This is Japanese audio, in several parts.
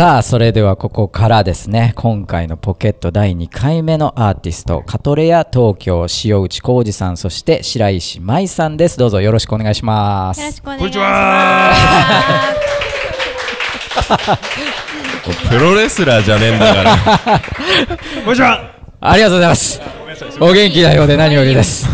さあそれではここからですね今回のポケット第2回目のアーティストカトレア東京塩内浩二さんそして白石舞さんですどうぞよろしくお願いしますよろしくお願いこんにちしまは プロレスラーじゃねえんだから。こんにちはありがとうございますお元気なようで何よりです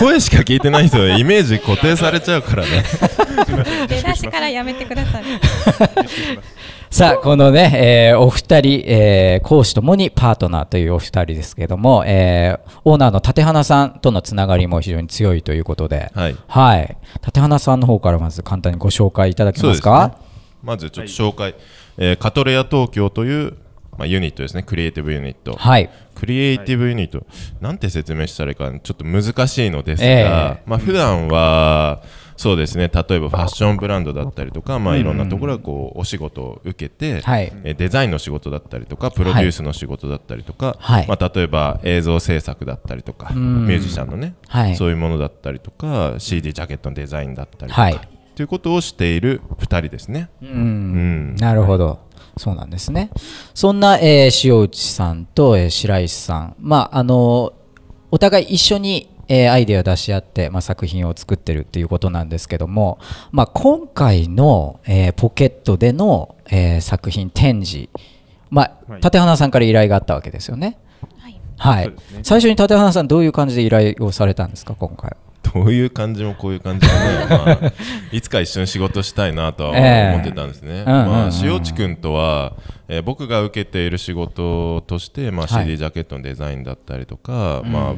声しか聞いてない人でイメージ固定されちゃうからね。す。出だしからやめてください。さあこのね、えーお二人、えー講師ともにパートナーというお二人ですけれども、えーオーナーの立花さんとのつながりも非常に強いということではい。はい立花さんの方からまず簡単にご紹介いただけそうですすまかね。まずちょっと紹介。えーカトレア東京という、まあ、ユニットですね。クリエイティブユニット。はいクリエイティブユニット、なんて説明したらいいかちょっと難しいのですが、ええまあ普段はそうですね。例えばファッションブランドだったりとか、まあ、いろんなところがこうお仕事を受けて、はい。えデザインの仕事だったりとかプロデュースの仕事だったりとか、はい。まあ、例えば映像制作だったりとか、ん。ミュージシャンのね、はい。そういうものだったりとか CD ジャケットのデザインだったりとか、い。うことをしている2人ですね。うん。うん。なるほど。そうなんですね。そんな、えー塩内さんと、えー白石さん。まああのお互い一緒に、えーアイデアを出し合って、まあ、作品を作ってるっていうことなんですけども、まあ、今回の、えーポケットでの、えー作品展示、まあはい立花さんから依頼があったわけですよね。はい。はいね最初に立花さんどういう感じで依頼をされたんですか今回は？どういう感じもこういう感じもね、まあ、いつか一緒に仕事したいなとはええ思ってたんですね。うんうんうんまあ、塩地君とは、えー僕が受けている仕事として、まあ、はい。CD ジャケットのデザインだったりとか、ま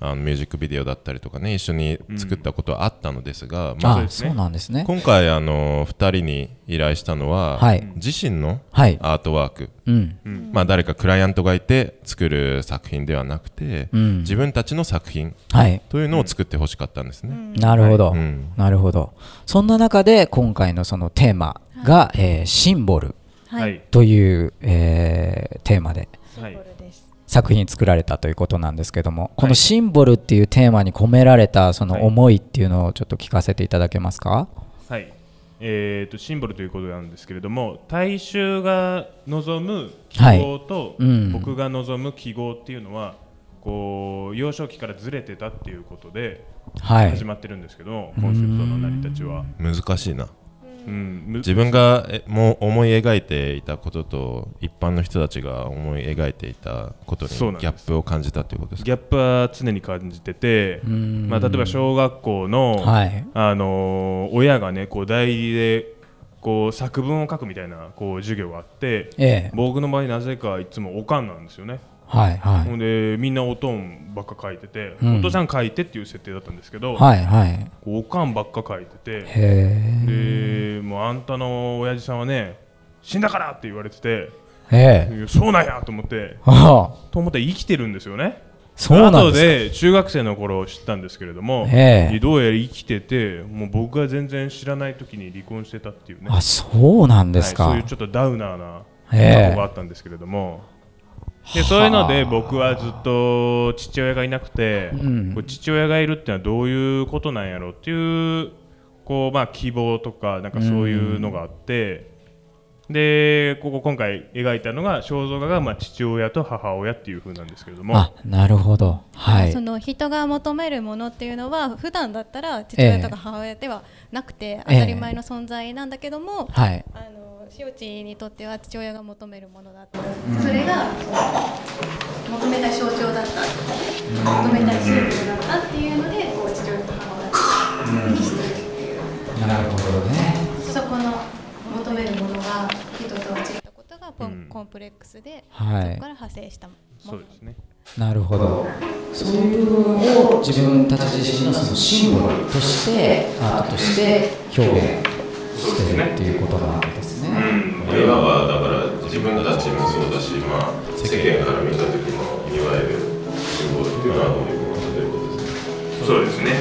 あ、あのミュージックビデオだったりとかね一緒に作ったことはあったのですが、まああそうなんですね。今回あの2人に依頼したのは、はい。自身のはい。アートワーク、うん。まあ、誰かクライアントがいて作る作品ではなくて、うん。自分たちの作品はい。というのを作ってほしかったんですね。なるほど、うんなるほど。そんな中で今回のそのテーマが、えーシンボルは。はいいという、えーテーマで。作品作られたということなんですけども、このシンボルっていうテーマに込められたその思いっていうのをちょっと聞かせていただけますか？はいえー、とシンボルということなんですけれども大衆が望む記号と、はいうん僕が望む記号っていうのはこう幼少期からずれてたっていうことではい。始まってるんですけど、コンセプトの成り立ちは、難しいなうん、む自分がえもう思い描いていたことと一般の人たちが思い描いていたことにギそうなんです。ャップを感じたということですか？ギャップは常に感じてて、ん。まあ、例えば小学校の、はい。あのー親がねこう代理でこう作文を書くみたいなこう授業があってええ。僕の場合なぜかいつもおかんなんですよねはいはほんでみんなおとんばっか書いてて、うんお父さん書いてっていう設定だったんですけど、い。はいはい。おかんばっか書いててへえ。でもうあんたの親父さんはね死んだからって言われててそうなんやと思ってと思って生きてるんですよねそうなん後ですで中学生の頃知ったんですけれども、ええどうやら生きててもう僕が全然知らない時に離婚してたっていうねか。あ、そうなんですか。はい、そういうちょっとダウナーなええ過去があったんですけれども、でそういうので僕はずっと父親がいなくて、うん父親がいるってのはどういうことなんやろうっていうこう、まあ、希望とかなんかそういうのがあって、でここ今回描いたのが肖像画がまあ父親と母親っていう風なんですけれどもあ、なるほど。はいそ。の人が求めるものっていうのは普段だったら父親とか母親ではなくて当ええたり前の存在なんだけども、はい。あの塩地にとっては父親が求めるものだった、それが求めたい象徴だった。求めたいシンボルだったっていうのでこう父親と母親がしてるっていう。なるほどね。そこの求めるものが人とは違ったことがポン、うん。コンプレックスで、はい。そこから派生したもの。そうですね。なるほど。そういう部分を自分たち自身のそのシンボルとして、アートとして表現してるっていうことなわけですね。いわばだから自分たちもそうだし、まあ、世間から見た時のいわゆるシンボルっていうのはどういうものかということですねそうですね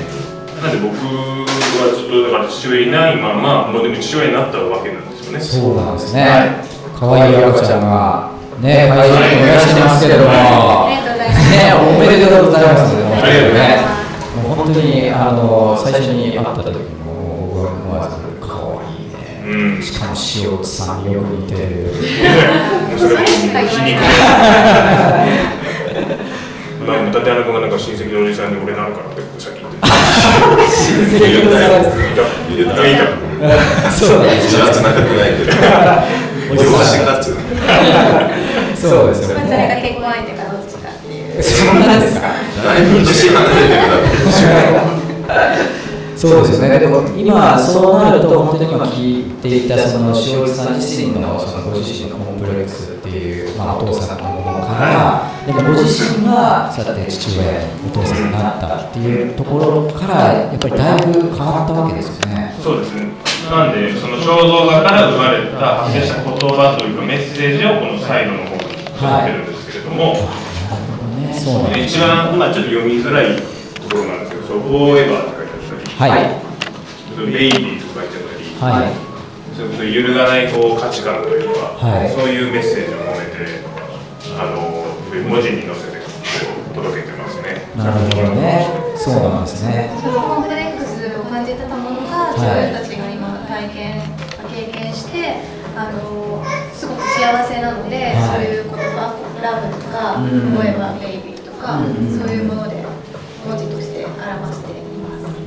なんで僕はずっとだから父親いないままもうでも父親になったわけなんですよねそうなんですね。可愛い赤ちゃんがね、会場にいらっしゃいますけれども、ね、おめでとうございます。ありがとうございね。もう本当にあの最初に会った時も僕は思わず可愛いね。うんしかも塩内さんによく似てるそれも皮肉まあ、立山君がなんか親戚のおじさんに俺なるからってさっき言ってた。親戚の差です言ってたいいから。そうなんです一番繋がってないけど両足がつうそうですよまあ、それねが結婚相手かどっちかっていうそんなですかだいぶ年離れてるなそうですよね、でも今、そうなると、本当に今聞いていたその塩内さん自身のそのご自身のコンプレックスっていう、まあ、お父さんのものから、でもご自身がそうやって父親にお父さんになったっていうところから、やっぱりだいぶ変わったわけですよね。そうですね。なんで、その肖像画から生まれた発生した言葉というかメッセージをこのサイドの方に載ってるんですけれども、ね、そうなんでです一番今ちょっと読みづらいところなんですけど、そう、エバーって書いてあったり、はい、ベイビーとか書いてたり、はい、それこそ揺るがないこう価値観というか、はい。そういうメッセージを込めて、あの文字に載せてこう届けてますね。なるほどね、そうなんですね。そのコンプレックスを感じてたものが自分たちが今体験経験してあのすごく幸せなので、はい。そういう言葉ラブとかうん。思えばベイビーとか、うん。そういうもので文字として表して。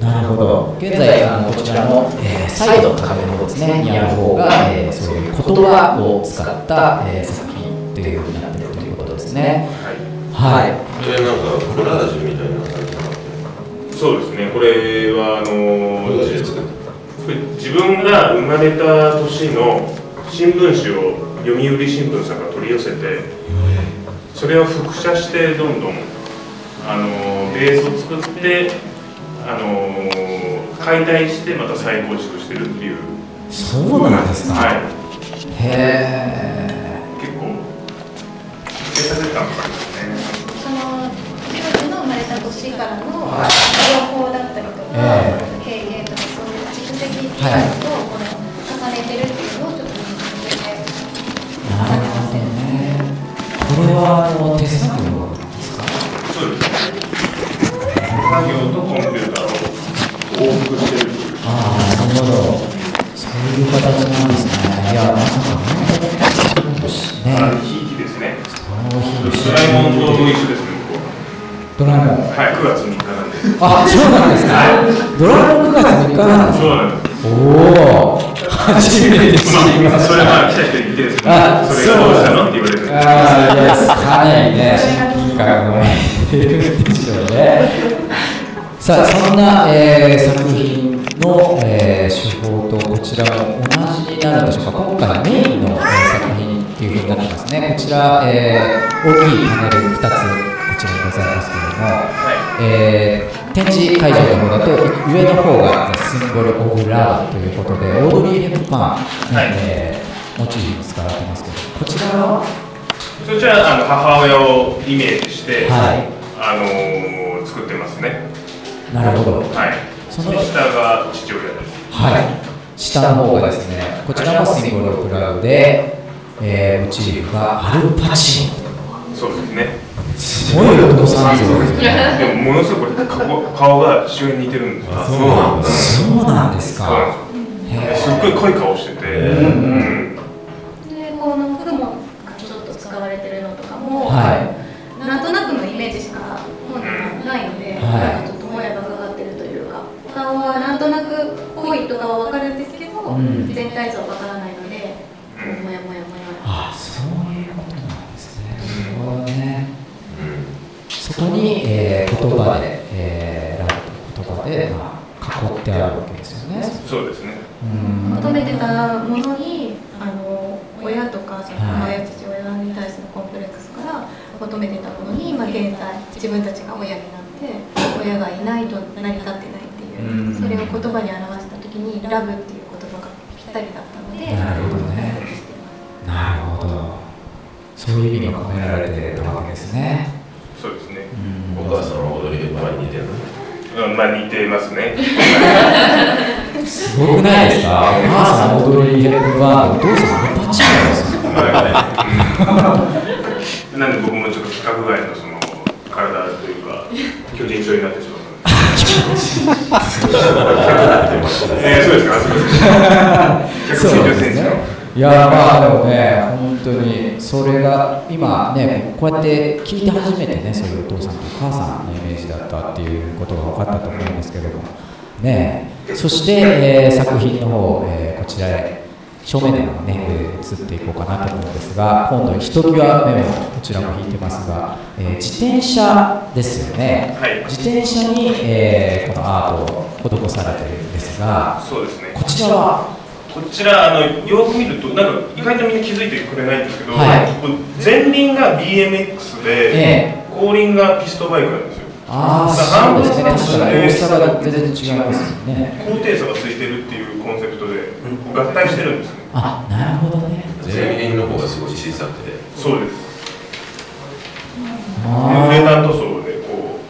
なるほど。現在、あのこちらの、えーサイドの壁の方ですね、にある方が、えーそういう言葉を使った、えー作品というふうになっているということですね。はい。はい。これなんかコラージュみたいな感じになってそうですね、これはあの自分が生まれた年の新聞紙を読売新聞さんが取り寄せてそれを複写してどんどんあのベースを作ってあの解体してまた再構築してるっていうそうなんですか。はいへ結構制作時間かかりますねその自分の生まれた年からの情報だったりとか、え経験とかそういう蓄積期間とこの重ねてるっていうのをちょっと見つけてえ。なるほどね。これはあの手作業ですか？そうです作業とコンピューターを往復してるああ、なるほど。そういう形なんですね。いや、まさかね。あのね。ひいきですねそういうドラえもんと一緒ですねドラえもん。はい9月3日なんであ、そうなんですか。ドラえもん9月3日なんですか。そうなんですおお、初めて知りました。それは来た人に言ってですねあ、それがどうしたのって言われるあーいやかなりね、親近感がるんでしょうね。さあ、そんな、えー作品の、えー手法とこちらも同じになるんでしょうか。今回メインの、えー作品っていうふうになってますね。こちら、えー大きいパネル2つこちらにございますけれども、えー展示会場の方だと上の方がシンボル・オブ・ラブということでオードリー・ヘップバーン、はいえーモチーフに使われてますけどこちらは？そちらあの母親をイメージして、はいあのー作ってますねなるほど。はい。そので下が父親です。はい。下の方がですねこちらもシンボル・オブ・ラブで、えーモチーフがアルパチそうですね。ンすごいお父さん像ですね。でもものすごく顔顔が父親に似てるんですよ。そうなんですか。すっごい濃い顔してて、うんでこの雲がちょっと使われてるのとかも、はなんとなくのイメージしか本にはないので、はいなんかちょっともやがかかってるというか顔はなんとなく濃いとかは分かるんですけど、うん全体像は分からないので、うんもやもやもやあそういうことなんですねなるほどねうんそこに、えー言葉で、えーラブという言葉で、まあ、囲ってあるわけですよね。そうですねうん求めてたものにあの親とかその母はい親父親に対してのコンプレックスから求めてたものに、まあ、現在自分たちが親になって親がいないと成り立ってないっていう、うん。それを言葉に表した時にラブっていう言葉がぴったりだったのでなるほどね。なるほど。そういう意味が込められてたわけですね。そうですね。うん。お母さんは踊りヘッパーに似てる？のうんまあ似てますね。すごくないですか？お母さん踊りヘップバーンお父さんパチですよ。うんなんで僕もちょっと規格外のその体というか 巨人症になってしまった えー、そうですか、すみません。190センチの？いやまあでもね本当にそれが今ねこうやって聞いて初めてねそういうお父さんとお母さんのイメージだったっていうことが分かったと思うんですけどもねそして、えー作品の方、えーこちらへ正面のねえー移っていこうかなと思うんですが今度ひときわ目をこちらも引いてますが、えー自転車ですよね、はい自転車に、えーこのアートを施されているんですがそうですね。こちらは？こちらあのよく見るとなんか意外とみんな気づいてくれないんですけど、はい前輪が BMX で、え後輪がピストバイクなんですよ。ああ、そうですね。確かに大きさが全然違いますよね。高低差がついてるっていうコンセプトで合体してるんですね。あ、なるほどね。前輪の方がすごい小さくてそうです。あウレタン塗装でこ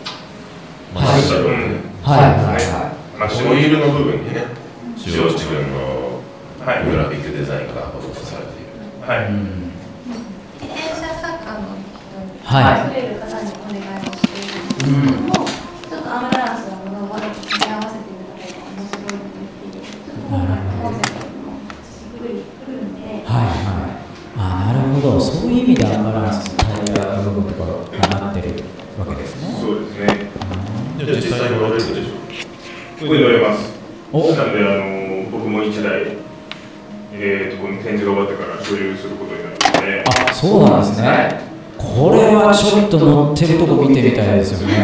う、まあはい下のうんあ、はいはいはまあ、ホイールの部分にね塩地君のはいグラフィックデザインが施されているはい。い。うん。自転車作家の人にはい作れる方にお願いをしているんですけれども、意味でアンバランスのタイヤの部分とかがなってるわけですね。そうですね。で実際に乗れるでしょここに乗れます。おなんで、あの僕も一台、えー、とこの展示が終わってから所有することになるので、あ、そうなんですね。これはちょっと乗ってるとこ見てみたいですよ目ね。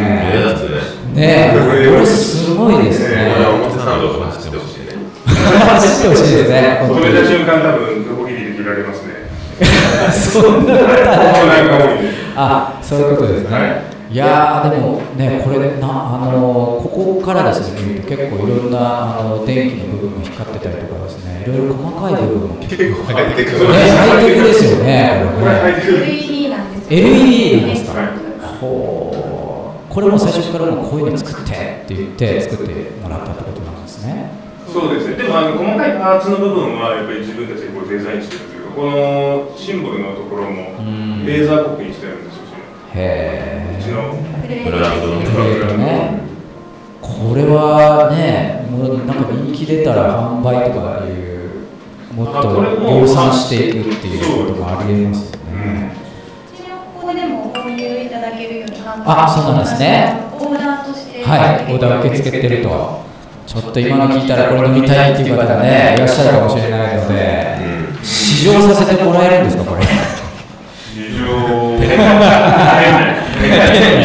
ねこれすごいですこれね。走ってほしいね 走ってほしいですね。止めた瞬間、多分ノコギリで切られますね。そんなことははいないあ、そういうことですね。、はい。やーでもねこれなあのここからですね見ると結構いろんなあの電気の部分も光ってたりとかですねいろいろ細かい部分も。結構入ってくる。ハイテクですよねこれハイテク LED なんですよ LED なんです。かはいほうこれも最初からもうこういうの作ってって言って作ってもらったってことなんですね。そうですね、でもあの細かいパーツの部分はやっぱり自分たちでこうデザインしてるんですけど、このシンボルのところもん。レーザーコピーしてるんですよ、へえうちの。ブランドのプレートね。これはねもうなんか人気出たら販売とかいうもっと量産していくっていうこともありえますよね。一応ここでも購入いただけるように販売あそうなんですね。オーダーとして。はい。オーダー受け付けてると。ちょっと今の聞いたらこれ飲みたいっていう方がねいらっしゃるかもしれないので。うん試乗させてもらえるんですかこれ？市場店内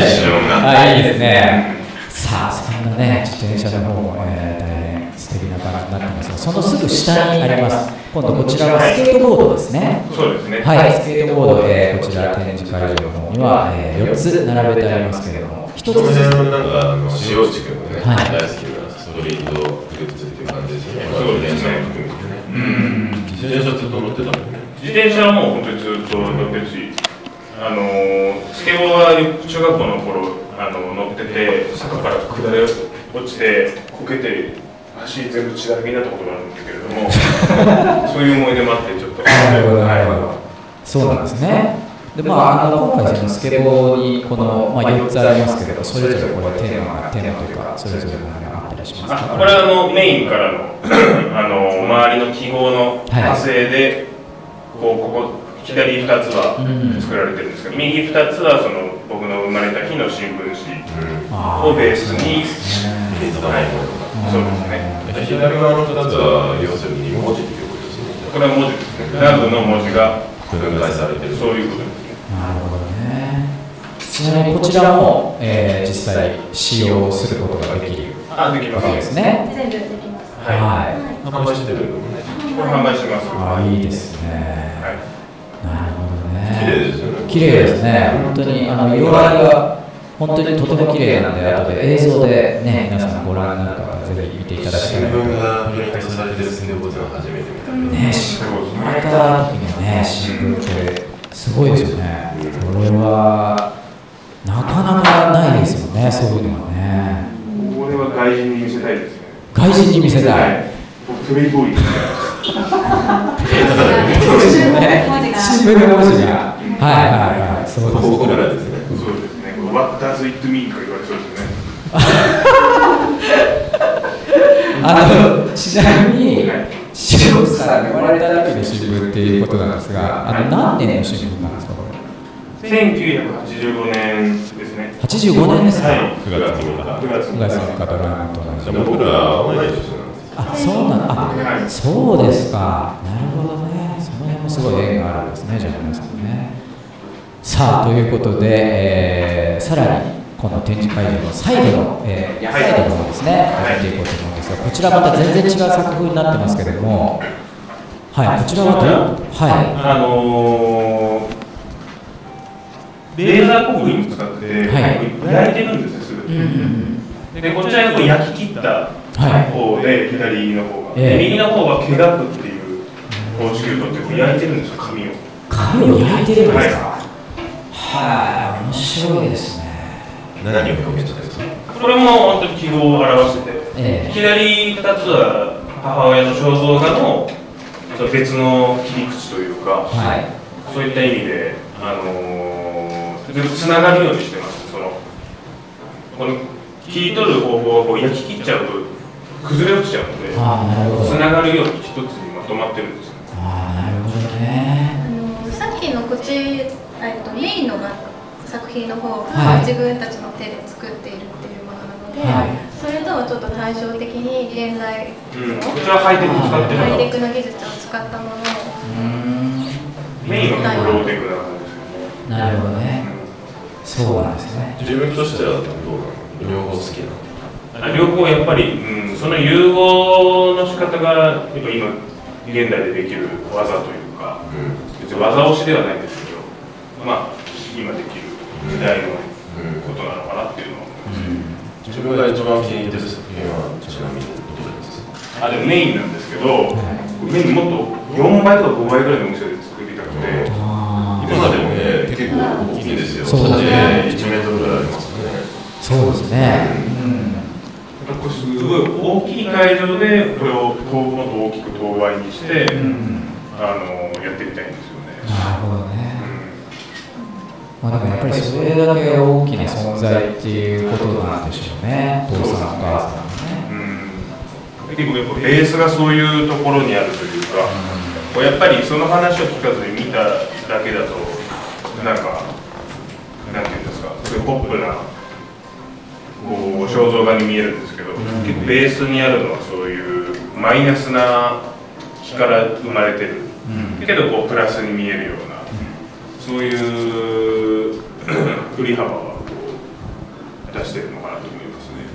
市場があいいですねさあそんなね自転車の方も、えー大変素敵な感じになってますがそのすぐ下にあります今度こちらはスケートボードですねそうですね。はい、スケートボード、えーこちら展示会場の方には、え4つ並べてありますけれども1つずつなんかあの塩地君のね、はい。大好きなストリートグッズってい。う感じですよね。そうですね自転車ずっと乗ってたもんね。自転車はもう本当にずっと乗ってるし、あのースケボーは中学校の頃あの乗ってて、坂から下り落ちて、こけて、足全部血だらけになったことがあるんですけれども、そういう思い出もあって、ちょっと。はそうなんですねでまあ、あの今回そのスケボーにこの、まあ、4つありますけれどそれぞれこれテーマがテーマというかそれぞれものたりしますこれはあのメインからの あの周りの記号の派生で、こうここ左2つはうん作られてるんですけど、右2つはその僕の生まれた日の新聞紙をベースに、見たものとか。そうですね。左側の2つは要するに文字っていうことですね。これは文字ですね。ラブの文字が分解されてる。そういうことですね。なるほどねちなみにこちらも、えー実際使用することができるあ、できますですね全部できますはいはい販売してる。これ販売します。あいいですねはい。なるほどね綺麗ですよね。綺麗ですね本当にあの色合いが本当にとても綺麗なんで後で映像でね皆さんご覧になる方はぜひ見ていただきたい新なと聞がプリントされてるスケボは初めて。ねまれた時のね新聞ってすごいですよねこれはなかなかないですよねそういうのはね外人に見せたいですね。外人に見せたいはい。僕プレイボーイですね。新聞の文字がはいはいはいそうですここからですね。そうですね。What does it mean とか言われそうですね。あのちなみにはい塩さんが生まれた時の新聞っていうことなんですがあの何年の新聞なんですかこれ？1985年85年ですか、はい。9月3日9月9月3日ドラえもんと。同じ僕ら同い年なんですよあそうなんあはい。そうですか。なるほどね。その辺もすごい縁があるんですねじゃあ皆さんね。さあということで、えーさらにこの展示会場のサイドの、えーサイドの方ですね、はいやっていこうと思うんですがこちらまた全然違う作風になってますけれども。はいこちらはどう？はあのー、レーザー工具を使って、はい。焼いてるんですよ、すぐ。い、うんうん。でこちらがこう焼き切ったはい方で、左の方が、ええ。で右の方は毛がくっていう高知球取ってこう焼いてるんですよ、紙を。紙を焼いてるんですか？ははい、面白いですね。何を表現したんですか？これも本当に記号を表してて、ええ。左2つは母親の肖像画の別の切り口というか、はい。そういった意味で、あのー、全部つながるようにしてます。そのこの切り取る方法をこう焼き切っちゃうと崩れ落ちちゃうので、つながるように一つにまとまってるんですよ。ああなるほどねあのさっきのこっち、えっと、メインのが作品の方はいが自分たちの手で作っているっていうものなので、はいそれとはちょっと対照的に現代うん、のこちらはハイテク使ってるの？ハイテがクな技術を使ったものをうーんメインはローテクな感じですよね。なるほどねそうなんですね。自分としてはどうなの？両方好きな両方やっぱり、うん、その融合の仕方がやっぱ今現代でできる技というかう別に技押しではないんですけどまあ今できる時代のことなのかなっていうのをん。自分が一番気に入ってる作品はちなみにどれですか？あでもメインなんですけどメインもっと4倍とか5倍ぐらいの大きそう。ですね縦1メートルぐらいありますね。そうですねこれすごい大きい会場でこれをこうもっと大きく当倍にして、うん。あのやってみたいんですよね。なるほどね。うまあでもやっぱりそれだけ大きな存在っていうことなんでしょうね。父さんお母さんもね。んうん。結構やっぱベースがそういうところにあるというか、こうやっぱりその話を聞かずに見ただけだとなんかすかそういうポップなこう肖像画に見えるんですけど、結構ベースにあるのはそういうマイナスな気から生まれてる、けどこうプラスに見えるような、そういう 振り幅はこう出してるのかなと思いますね。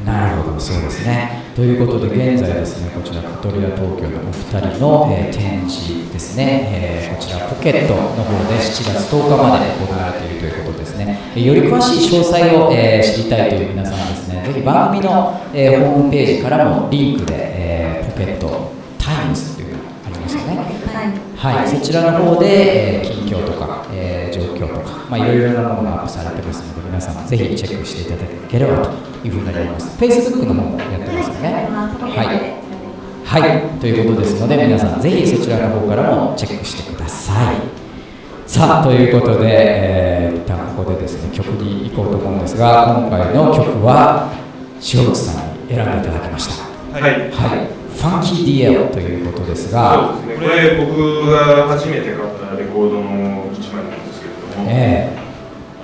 なるほど、そうですね。ということで、現在ですね、こちら、カトリア東京のお二人の、えー展示ですね、えーこちら、ポケットの方で7月10日まで行われているということですね。えーより詳しい詳細を、えー知りたいという皆さんはですね、ぜひ番組の、えーホームページからのリンクで、えーポケットタイムズというのがありますよね。はい、そちらの方で、えー近況とか、えー状況とか、まあ、いろいろなものがアップされてますので、皆さんぜひチェックしていただければというふうになります。Facebook の方もやってますよね。はい。はい、ということですので、皆さんぜひそちらの方からもチェックしてください。さあ、ということで、えー一旦ここでですね、曲に行こうと思うんですが、今回の曲は、塩口さんに選んでいただきました。はいはい、ファンキー DL ということですが、そうですね、これ僕が初めて買ったレコードのども、え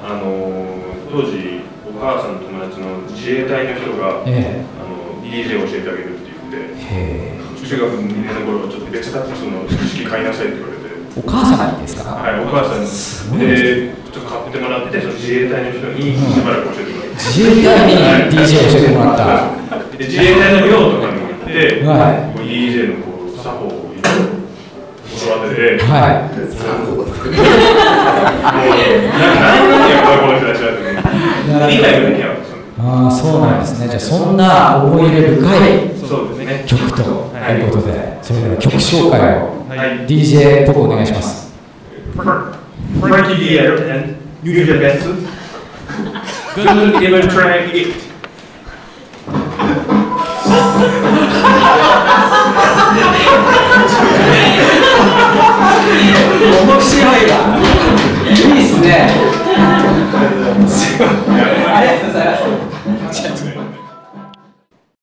あの当時お母さんの友達の自衛隊の人が、ええ。あの DJ を教えてあげるって言ってえへ中学2年の頃はちょっと別タックスの式買いなさいって言われて。ーお母様にですか、はい、お母さんすでちょっと買ってもらってその自衛隊の人にしばらく教えてもらって、自衛隊に DJ を教えてもらった。で自衛隊の寮とかにも行って、はい。DJ のこう作法を教わってて、はい。なああそうなんですね。じゃあそんな思い入れ深い曲とい。うことでそれでは曲紹介を DJ っお願いします。面白いわ。ですね。ありがとうございます。